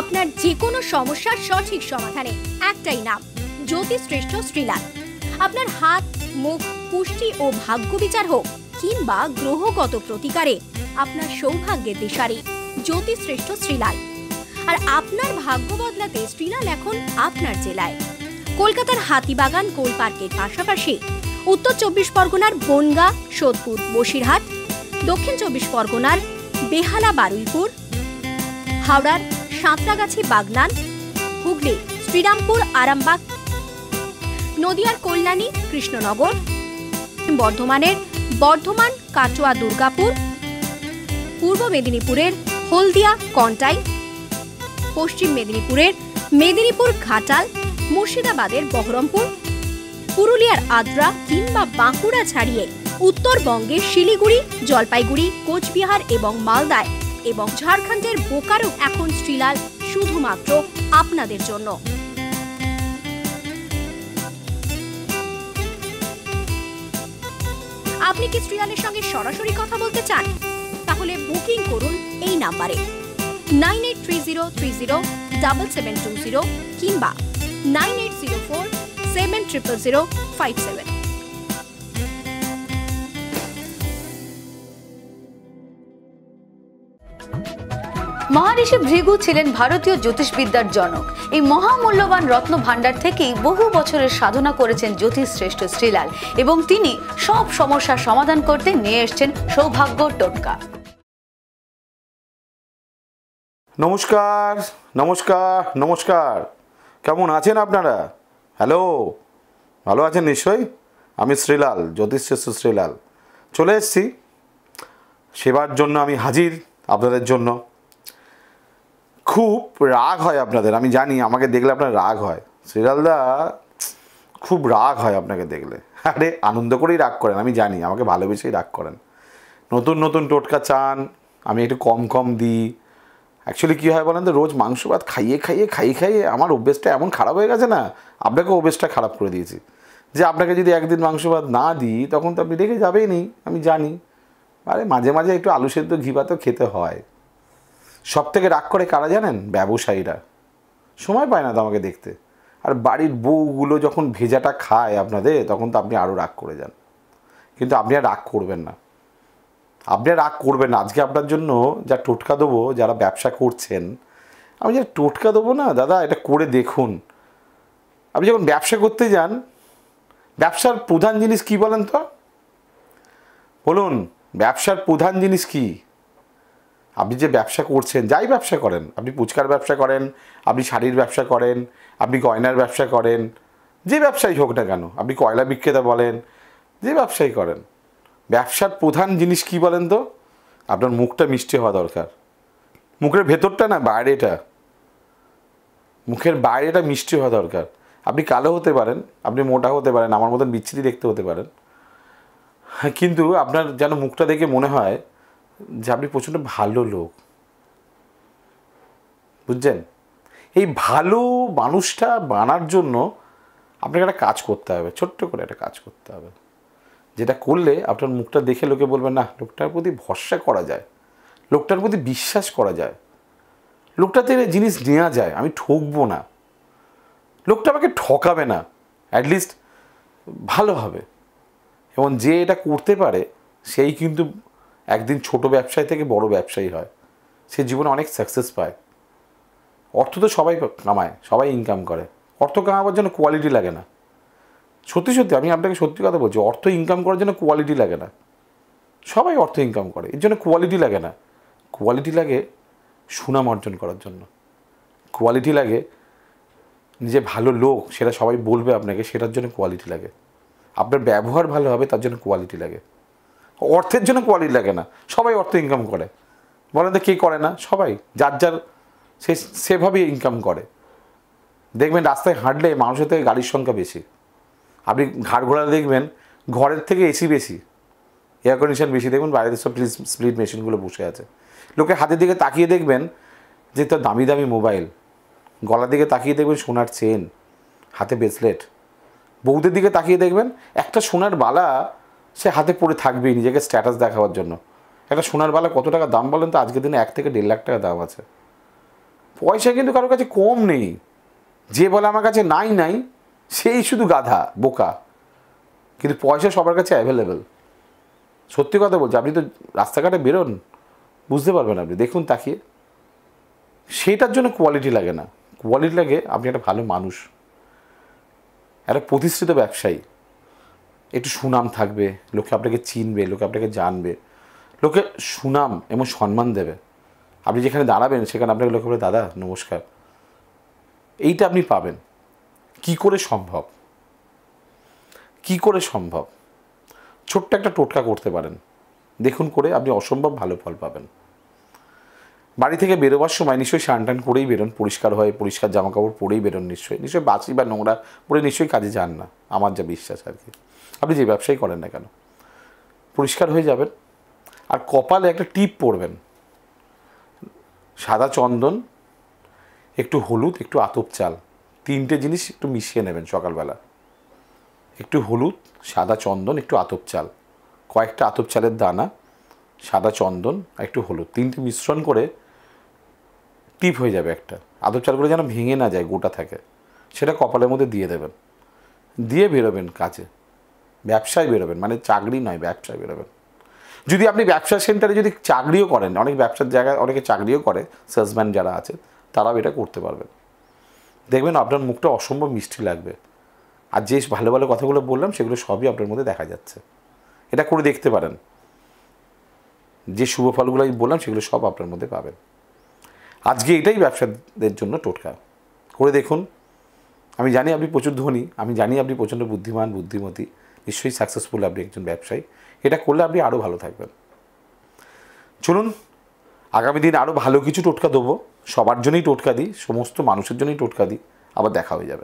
আপনার যে কোনো সমস্যার সঠিক সমাধানে একটাই নাম জ্যোতিশ্রেষ্ঠ শ্রীলাল। আপনার হাত, মুখ, পুষ্টি ও ভাগ্য বিচার হোক, কিংবা গ্রহগত প্রতিকারে আপনার সৌভাগ্যের দিশারি জ্যোতিশ্রেষ্ঠ শ্রীলাল। আর আপনার ভাগ্য বদলাতে শ্রীলাল এখন আপনার জেলায়। কলকাতার হাতিবাগান কোল পার্কের পাশাপাশি উত্তর চব্বিশ পরগনার বনগা, সোদপুর, বসিরহাট, দক্ষিণ চব্বিশ পরগনার বেহালা, বারুইপুর, হাওড়ার সাঁতরাগাছি বাগনান, হুগলি, শ্রীরামপুর, আরামবাগ, নদিয়ার কল্যাণী, কৃষ্ণনগর, বর্ধমানের বর্ধমান, কাটোয়া, দুর্গাপুর, পূর্ব মেদিনীপুরের হলদিয়া, কন্টাই, পশ্চিম মেদিনীপুরের মেদিনীপুর, ঘাটাল, মুর্শিদাবাদের বহরমপুর, পুরুলিয়ার আদ্রা কিংবা বাঁকুড়া ছাড়িয়ে উত্তরবঙ্গের শিলিগুড়ি, জলপাইগুড়ি, কোচবিহার এবং মালদায় এবং ঝাড়খণ্ডের বোকারো এখন শ্রীলাল শুধুমাত্র আপনাদের জন্য। আপনি কি শ্রীলালের সঙ্গে সরাসরি কথা বলতে চান? তাহলে বুকিং করুন এই নাম্বারে। Nine eight three zero three zero double seven two zero কিংবা nine eight zero four seven triple zero five seven. Maharishi Bhrigu ছিলেন ভারতীয় জ্যোতিষবিদ্যার জনক। এই মহামূল্যবান রত্ন ভাণ্ডার থেকেই বহু বছরের সাধনা করেছেন জ্যোতিষ শ্রেষ্ঠ শ্রীলাল এবং তিনি সব সমস্যার সমাধান করতে নিয়ে এসেছেন সৌভাগ্য টোটকা। নমস্কার নমস্কার নমস্কার। কেমন আছেন আপনারা? হ্যালো? ভালো আছেন নিশ্চয়ই? আমি শ্রীলাল, জ্যোতিষশ্রেষ্ঠ শ্রীলাল। চলে এসছি। সেবার জন্য আমি হাজির আপনাদের জন্য। খুব রাগ হয় আপনাদের, আমি জানি, আমাকে দেখলে আপনার রাগ হয়। শ্রীলালদা খুব রাগ হয় আপনাকে দেখলে। আরে, আনন্দ করেই রাগ করেন, আমি জানি, আমাকে ভালোবেসেই রাগ করেন। নতুন নতুন টোটকা চান, আমি একটু কম কম দিই। অ্যাকচুয়ালি কী হয় বলেন তো, রোজ মাংস, ভাত খাইয়ে খাইয়ে খাইয়ে খাইয়ে আমার অভ্যেসটা এমন খারাপ হয়ে গেছে না, আপনাকে অভ্যেসটা খারাপ করে দিয়েছি। যে আপনাকে যদি একদিন মাংস, ভাত না দিই, তখন তো আপনি রেখে যাবেই নি, আমি জানি। আরে, মাঝে মাঝে একটু আলু সেদ্ধ, ঘি, ভাতও খেতে হয়। সব থেকে রাগ করে কারা জানেন? ব্যবসায়ীরা। সময় পায় না তো আমাকে দেখতে। আর বাড়ির বউগুলো যখন ভেজাটা খায় আপনাদের, তখন তো আপনি আরও রাগ করে যান। কিন্তু আপনি আর রাগ করবেন না। আপনি রাগ করবেন না। আজকে আপনার জন্য যা টোটকা দেবো, যারা ব্যবসা করছেন, আমি যা টোটকা দেবো না, দাদা, এটা করে দেখুন। আপনি যখন ব্যবসা করতে যান, ব্যবসার প্রধান জিনিস কি বলেন তো? বলুন, ব্যবসার প্রধান জিনিস কি? আপনি যে ব্যবসা করছেন, যাই ব্যবসা করেন, আপনি ফুচকার ব্যবসা করেন, আপনি শাড়ির ব্যবসা করেন, আপনি গয়নার ব্যবসা করেন, যে ব্যবসায়ী হোক না কেন, আপনি কয়লা বিক্রেতা বলেন, যে ব্যবসায়ী করেন। ব্যবসার প্রধান জিনিস কি বলেন তো? আপনার মুখটা মিষ্টি হওয়া দরকার। মুখের ভেতরটা না, বাইরেটা। মুখের বাইরেটা মিষ্টি হওয়া দরকার। আপনি কালো হতে পারেন, আপনি মোটা হতে পারেন, আমার মতন বিচ্ছিরি দেখতে হতে পারেন। কিন্তু আপনার যেন মুখটা দেখে মনে হয় যে আপনি প্রচণ্ড ভালো লোক। বুঝছেন? এই ভালো মানুষটা বানার জন্য আপনাকে একটা কাজ করতে হবে, ছোট্ট করে একটা কাজ করতে হবে। যেটা করলে আপনার মুখটা দেখে লোকে বলবে, না, লোকটার প্রতি ভরসা করা যায়। লোকটার প্রতি বিশ্বাস করা যায়। লোকটা থেকে জিনিস নেওয়া যায়, আমি ঠকবো না। লোকটা আমাকে ঠকাবে না। অ্যাটলিস্ট ভালো হবে। এবং যে এটা করতে পারে, সেই কিন্তু একদিন ছোট ব্যবসায়ী থেকে বড় ব্যবসায়ী হয়। সে জীবনে অনেক সাকসেস পায়। অর্থ তো সবাই কামায়, সবাই ইনকাম করে। অর্থ কামাবার জন্য কোয়ালিটি লাগে না। সত্যি সত্যি, আমি আপনাকে সত্যি কথা বলছি, অর্থ ইনকাম করার জন্য কোয়ালিটি লাগে না। সবাই অর্থ ইনকাম করে, এর জন্য কোয়ালিটি লাগে না। কোয়ালিটি লাগে সুনাম অর্জন করার জন্য। কোয়ালিটি লাগে যে ভালো লোক, সেটা সবাই বলবে আপনাকে, সেটার জন্য কোয়ালিটি লাগে। আপনার ব্যবহার ভালো হবে, তার জন্য কোয়ালিটি লাগে। অর্থের জন্য কোয়ালিটি লাগে না। সবাই অর্থ ইনকাম করে। বলেন তো কে করে না? সবাই। যার যার সে সেভাবেই ইনকাম করে। দেখবেন রাস্তায় হাঁটলে মানুষের থেকে গাড়ির সংখ্যা বেশি। আপনি ঘাট ঘোড়া দেখবেন ঘরের থেকে এসি বেশি। এয়ার কন্ডিশন বেশি। দেখবেন বাইরে সব স্প্লিট মেশিনগুলো বসে আছে। লোকে হাতের দিকে তাকিয়ে দেখবেন যে তার দামি দামি মোবাইল গলার দিকে তাকিয়ে দেখবেন সোনার চেন হাতে ব্রেসলেট বউদের দিকে তাকিয়ে দেখবেন একটা সোনার বালা সে হাতে পড়ে থাকবেই নিজেকে স্ট্যাটাস দেখাবার জন্য। একটা সোনার বালা কত টাকা দাম বলেন তো, আজকের দিনে এক থেকে দেড় লাখ টাকা দাম আছে। পয়সা কিন্তু কারোর কাছে কম নেই। যে বলে আমার কাছে নাই নাই, সেই শুধু গাধা, বোকা। কিন্তু পয়সা সবার কাছে অ্যাভেলেবেল সত্যি কথা বলছি, আপনি তো রাস্তাঘাটে বেরোন, বুঝতে পারবেন আপনি। দেখুন, তাকিয়ে। সেটার জন্য কোয়ালিটি লাগে না। কোয়ালিটি লাগে, আপনি একটা ভালো মানুষ। একটা প্রতিষ্ঠিত ব্যবসায়ী। একটু সুনাম থাকবে, লোকে আপনাকে চিনবে, লোকে আপনাকে জানবে। লোকে সুনাম এবং সম্মান দেবে। আপনি যেখানে দাঁড়াবেন, সেখানে আপনাকে লোকে বলে, দাদা, নমস্কার। এইটা আপনি পাবেন। কি করে সম্ভব? কি করে সম্ভব? ছোট্ট একটা টোটকা করতে পারেন। দেখুন করে আপনি অসম্ভব ভালো ফল পাবেন। বাড়ি থেকে বেরোবার সময় নিশ্চয়ই টান করেই বেরোন, পরিষ্কার হয়ে, পরিষ্কার জামা কাপড় পরেই বেরোন নিশ্চয়ই। নিশ্চয়ই বাসি বা নোংরা পরে নিশ্চয়ই কাজে যান না। আমার যা বিশ্বাস আর কি। আপনি যে ব্যবসাই করেন না কেন? পরিষ্কার হয়ে যাবেন। আর কপালে একটা টিপ পরবেন সাদা চন্দন, একটু হলুদ, একটু আতপ চাল, তিনটে জিনিস একটু মিশিয়ে নেবেন সকালবেলা। একটু হলুদ, সাদা চন্দন, একটু আতপ চাল। কয়েকটা আতপ চালের দানা, সাদা চন্দন, আর একটু হলুদ। তিনটে মিশ্রণ করে টিপ হয়ে যাবে একটা। আতপ চালগুলো যেন ভেঙে না যায়, গোটা থাকে। সেটা কপালের মধ্যে দিয়ে দেবেন। দিয়ে বেরোবেন কাজে। ব্যবসায় বেরোবেন মানে চাকরি নয়, ব্যবসায় বেরোবেন। যদি আপনি ব্যবসা সেন্টারে যদি চাকরিও করেন, অনেক ব্যবসার জায়গায় অনেকে চাকরিও করে সেলসম্যান যারা আছে, তারাও এটা করতে পারবেন। দেখবেন আপনার মুখটা অসম্ভব মিষ্টি লাগবে। আর যে ভালো ভালো কথাগুলো বললাম, সেগুলো সবই আপনার মধ্যে দেখা যাচ্ছে। এটা করে দেখতে পারেন। যে শুভ ফলগুলো আমি বললাম, সেগুলো সব আপনার মধ্যে পাবেন। আজকে এটাই ব্যবসাদের জন্য টোটকা। করে দেখুন। আমি জানি আপনি প্রচুর ধনী, আমি জানি আপনি প্রচণ্ড বুদ্ধিমান, বুদ্ধিমতী। নিশ্চয়ই সাকসেসফুল আপনি একজন ব্যবসায়ী। এটা করলে আপনি আরও ভালো থাকবেন। চলুন, আগামী দিন আরও ভালো কিছু টোটকা দেবো। সবার জন্যই টোটকা দিই, সমস্ত মানুষের জন্যই টোটকা দিই, আবার দেখা হয়ে যাবে।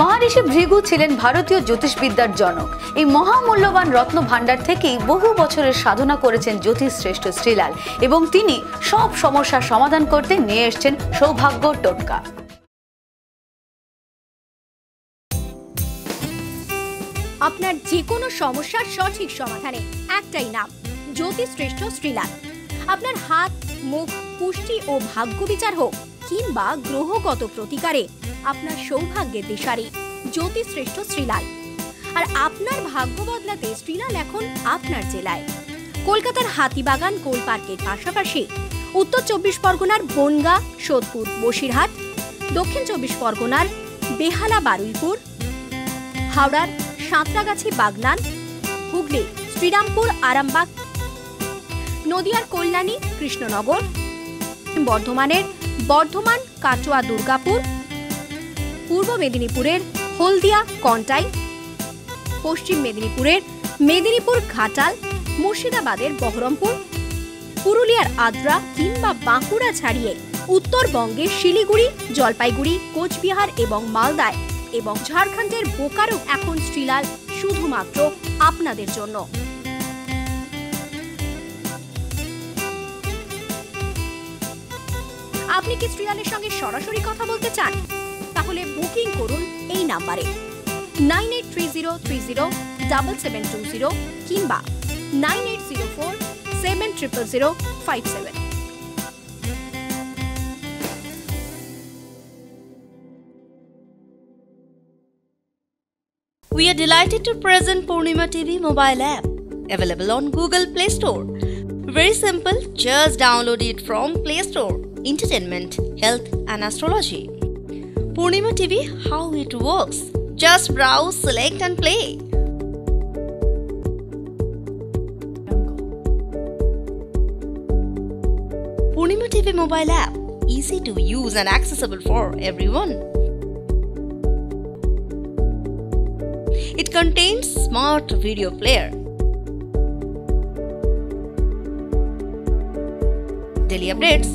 মহারিষি ভৃগু ছিলেন ভারতীয় জ্যোতিষবিদ্যার জনক। এই মহামূল্যবান রত্ন ভাণ্ডার থেকেই বহু বছরের সাধনা করেছেন জ্যোতিষ শ্রেষ্ঠ শ্রীলাল এবং তিনি সব সমস্যার সমাধান করতে নিয়ে এসছেন সৌভাগ্য টোটকা। আপনার যে কোনো সমস্যার সঠিক সমাধানে একটাই নাম জ্যোতিশ্রেষ্ঠ শ্রীলাল। আপনার হাত, মুখ, পুষ্টি ও ভাগ্য বিচার হোক, কিংবা গ্রহগত প্রতিকারে আপনার সৌভাগ্যের দিশারি জ্যোতিশ্রেষ্ঠ শ্রীলাল। আর আপনার ভাগ্য বদলাতে শ্রীলাল এখন আপনার জেলায়। কলকাতার হাতিবাগান কোল পার্কের পাশাপাশি উত্তর চব্বিশ পরগনার বনগা, সোদপুর, বসিরহাট, দক্ষিণ চব্বিশ পরগনার বেহালা, বারুইপুর, হাওড়ার সাঁতরাগাছি বাগনান, হুগলি, শ্রীরামপুর, আরামবাগ, নদিয়ার কল্যাণী, কৃষ্ণনগর, বর্ধমানের বর্ধমান, কাটোয়া, দুর্গাপুর, পূর্ব মেদিনীপুরের হলদিয়া, কন্টাই, পশ্চিম মেদিনীপুরের মেদিনীপুর, ঘাটাল, মুর্শিদাবাদের বহরমপুর, পুরুলিয়ার আদ্রা কিংবা বাঁকুড়া ছাড়িয়ে উত্তরবঙ্গের শিলিগুড়ি, জলপাইগুড়ি, কোচবিহার এবং মালদায় এবং ঝাড়খণ্ডের বোকারো এখন শ্রীলাল শুধুমাত্র আপনাদের জন্য। আপনি কি শ্রীলালের সঙ্গে সরাসরি কথা বলতে চান? তাহলে বুকিং করুন এই নাম্বারে। Nine eight three zero three zero double seven two zero কিংবা nine eight zero four seven triple zero five seven. We are delighted to present Purnima TV mobile app available on Google Play Store. Very simple, just download it from Play Store. Entertainment, health and astrology. Purnima TV how it works. Just browse, select and play. Purnima TV mobile app easy to use and accessible for everyone. Contains smart video player. Daily updates.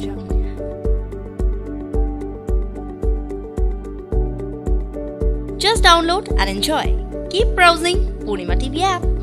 Just download and enjoy. Keep browsing Purnima TV app.